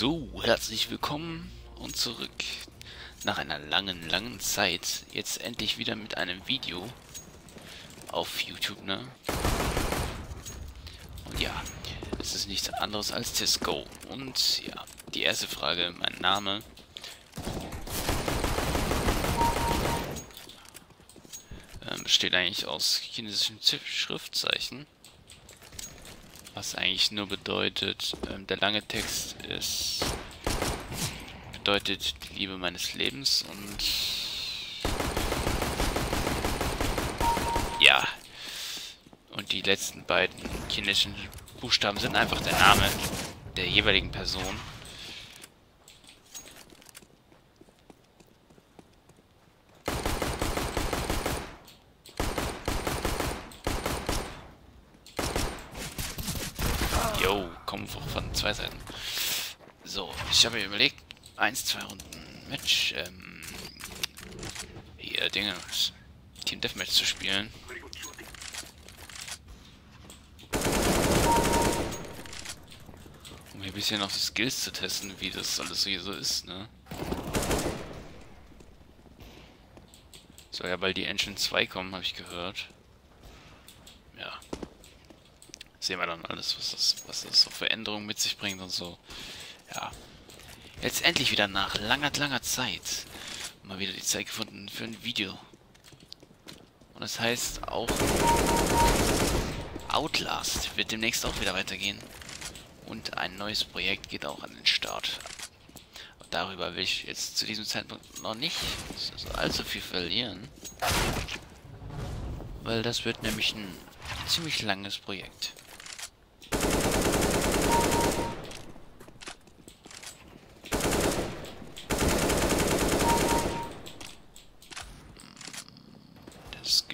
So, herzlich willkommen und zurück nach einer langen, langen Zeit. Jetzt endlich wieder mit einem Video auf YouTube, ne? Und ja, es ist nichts anderes als Tisco. Und ja, die erste Frage, mein Name. Ähm, besteht eigentlich aus chinesischen Schriftzeichen. Was eigentlich nur bedeutet, ähm, der lange Text ist bedeutet die Liebe meines Lebens und ja. Und die letzten beiden chinesischen Buchstaben sind einfach der Name der jeweiligen Person. Jo, kommen von zwei Seiten. So, ich habe mir überlegt, eins, zwei Runden Match, ähm, hier Dinge, Team Deathmatch zu spielen. Um hier ein bisschen noch die Skills zu testen, wie das alles hier so ist, ne? Soll ja bald die Engine 2 kommen, habe ich gehört. Ja. Sehen wir dann alles, was das, was das so für Änderungen mit sich bringt und so. Ja. Jetzt endlich wieder nach langer, langer Zeit mal wieder die Zeit gefunden für ein Video. Und das heißt auch Outlast wird demnächst auch wieder weitergehen. Und ein neues Projekt geht auch an den Start. Darüber will ich jetzt zu diesem Zeitpunkt noch nicht allzu viel verlieren. Weil das wird nämlich ein ziemlich langes Projekt.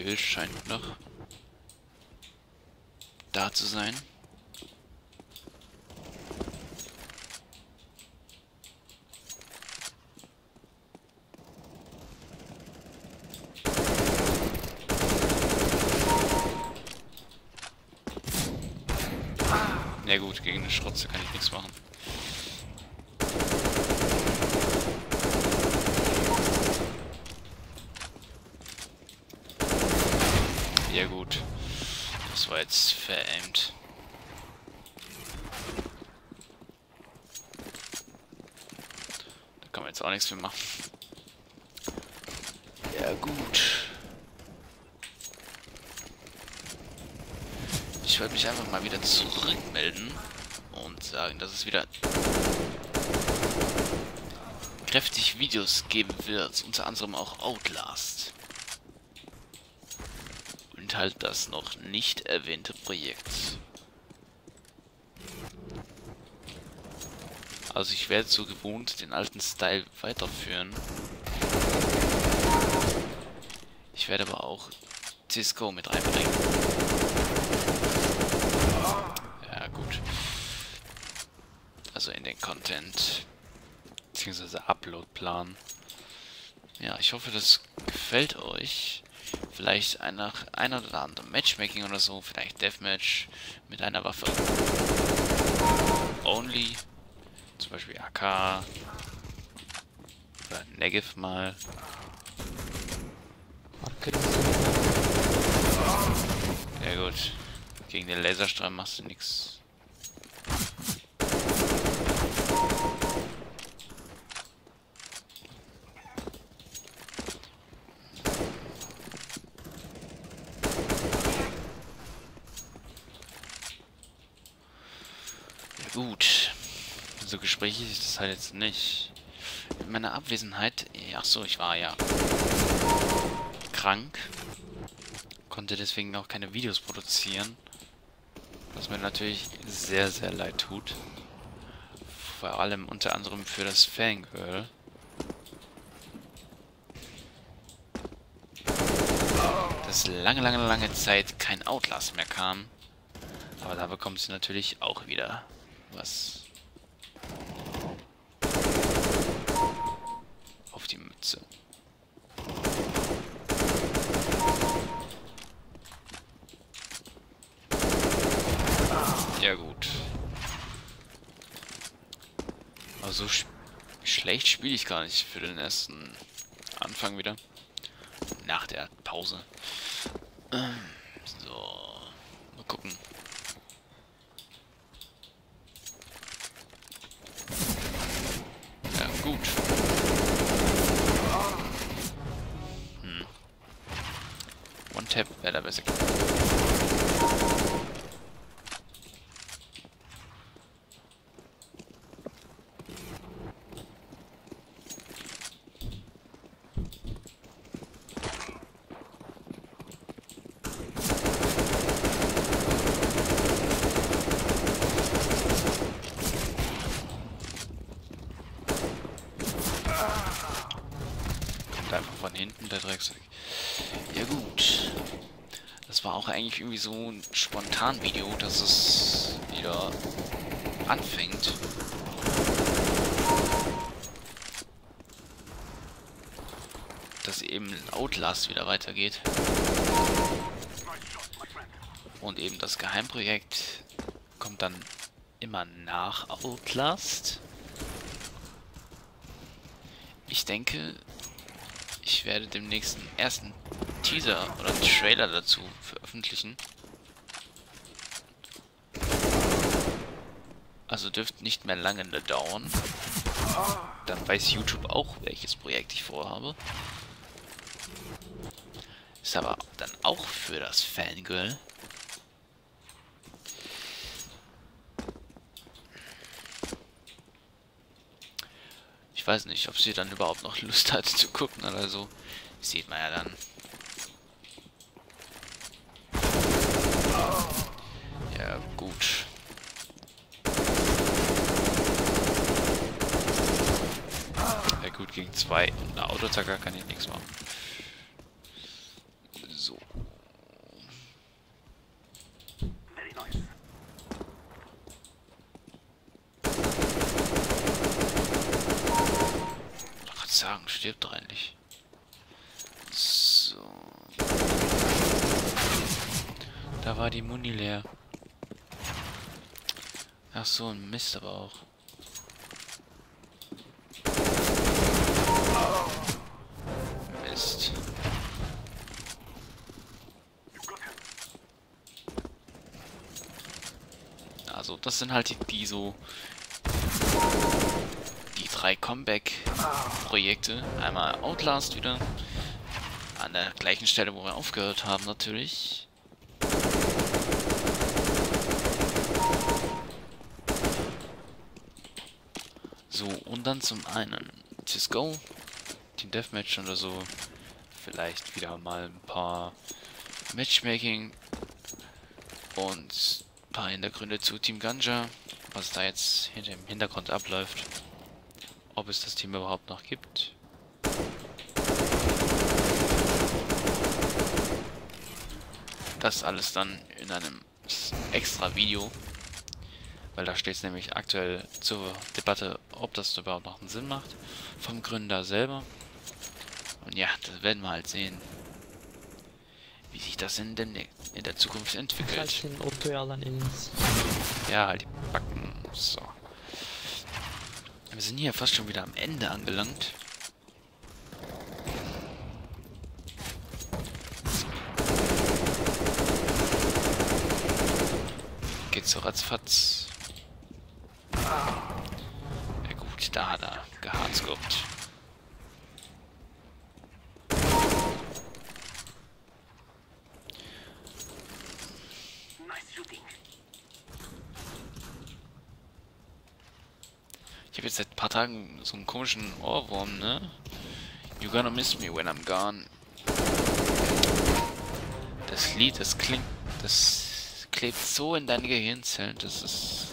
Skill scheint noch da zu sein. Ja gut, gegen eine Schrotze kann ich nichts machen. Ja gut. Das war jetzt veraimt. Da kann man jetzt auch nichts mehr machen. Ja gut. Ich wollte mich einfach mal wieder zurückmelden und sagen, dass es wieder kräftig Videos geben wird, unter anderem auch Outlast halt das noch nicht erwähnte Projekt. Also ich werde so gewohnt den alten Style weiterführen. Ich werde aber auch Cisco mit reinbringen. Ja gut. Also in den Content bzw. Upload-Plan. Ja, ich hoffe, das gefällt euch. Vielleicht ein, ein oder andere Matchmaking oder so. Vielleicht Deathmatch mit einer Waffe. Only. Zum Beispiel AK. Oder Negev mal. Ja gut. Gegen den Laserstrahl machst du nichts. Gut. So gesprächig ist das halt jetzt nicht. In meiner Abwesenheit... Ach so, ich war ja krank. Konnte deswegen auch keine Videos produzieren. Was mir natürlich sehr, sehr leid tut. Vor allem unter anderem für das Fangirl. Dass lange, lange, lange Zeit kein Outlast mehr kam. Aber da bekommt sie natürlich auch wieder was auf die Mütze. Ja gut. Also sch schlecht spiele ich gar nicht für den ersten Anfang wieder. Nach der Pause. Ähm, so. Mal gucken. temp elämiseksi. Da besser. hinten, der Drecksack. Ja gut. Das war auch eigentlich irgendwie so ein spontan Video, dass es wieder anfängt. Dass eben Outlast wieder weitergeht. Und eben das Geheimprojekt kommt dann immer nach Outlast. Ich denke, ich werde demnächst einen ersten Teaser oder Trailer dazu veröffentlichen. Also dürfte nicht mehr lange dauern. Dann weiß YouTube auch, welches Projekt ich vorhabe. Ist aber dann auch für das Fangirl. Ich weiß nicht, ob sie dann überhaupt noch Lust hat zu gucken oder so. Sieht man ja dann. Ja, gut. Ja gut, gegen zwei. Eine Autozacker kann ich nichts machen. Sagen, stirbt doch endlich. So. Da war die Muni leer. Ach so, ein Mist aber auch. Mist. Also, das sind halt die, die so drei Comeback-Projekte. Einmal Outlast wieder. An der gleichen Stelle, wo wir aufgehört haben, natürlich. So, und dann zum einen Cisco, Team Deathmatch oder so. Vielleicht wieder mal ein paar Matchmaking und ein paar Hintergründe zu Team Ganja, was da jetzt hinter im Hintergrund abläuft ob es das Team überhaupt noch gibt. Das alles dann in einem extra Video, weil da steht es nämlich aktuell zur Debatte, ob das überhaupt noch einen Sinn macht, vom Gründer selber. Und ja, das werden wir halt sehen, wie sich das in, den, in der Zukunft entwickelt. Ja, halt die Backen. So. Wir sind hier fast schon wieder am Ende angelangt. Geht so ratzfatz. Ja gut, da hat er gehardscoped. Ich habe jetzt seit ein paar Tagen so einen komischen Ohrwurm, ne? You gonna miss me when I'm gone. Das Lied, das klingt, das klebt so in deine Gehirnzellen, das ist...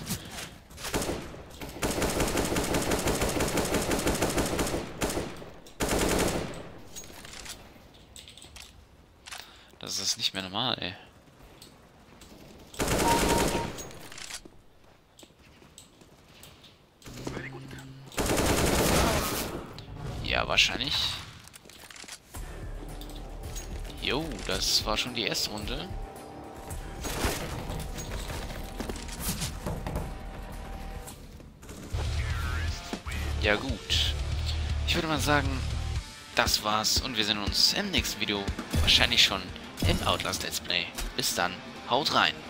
Das ist nicht mehr normal, ey. Ja, wahrscheinlich. Jo, das war schon die erste Runde. Ja gut. Ich würde mal sagen, das war's und wir sehen uns im nächsten Video wahrscheinlich schon im Outlast Let's Play. Bis dann, haut rein!